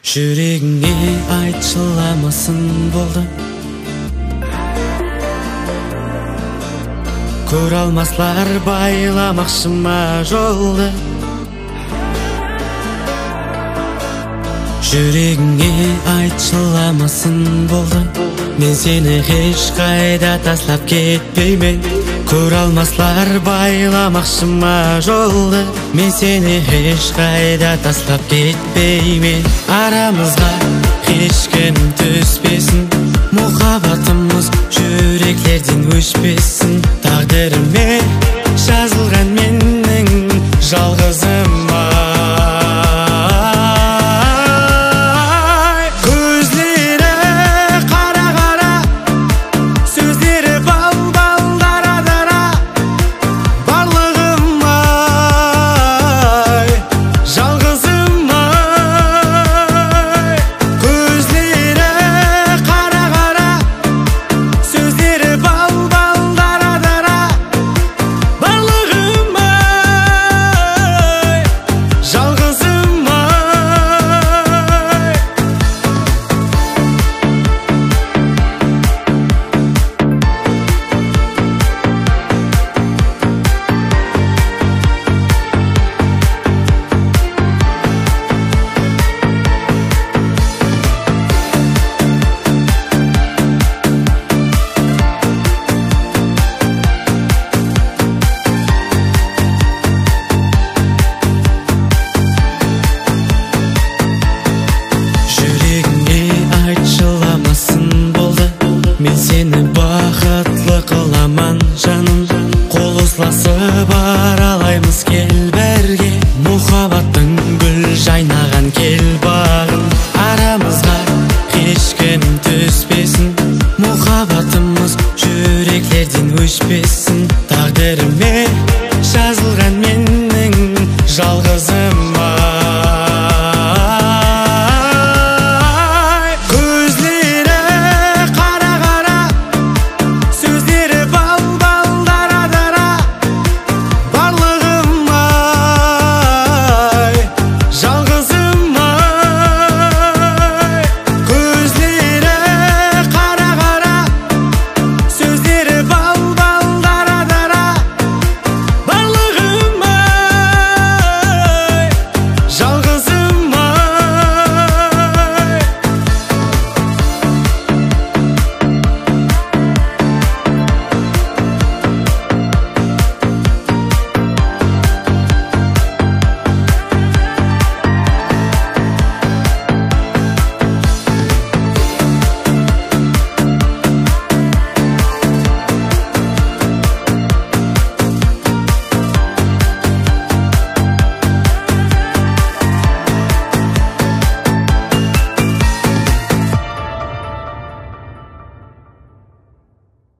жүрегіңе айтшыламасын болды. Көре алмаслар байламақшы ма жолды. Жүрегіңе айтшыламасын болды. Мен сені ешқайда тастап кетпеймін. Көре алмаслар байламақшы ма жолды. Мен сені ешқайда тастап кетпеймін арамызға ешкім түспесін. Мұхаббатымыз жүректерден өшпесін. Тағдырыме жазылған менің жалғызым ықыласы бар алаймыз келберге махаббаттың гүл жайнаған кел бағын арамызға ешкім түспесін. Махаббатымыз жүректерден өшпесін. Тағдырыме жазылған менің жалғызым.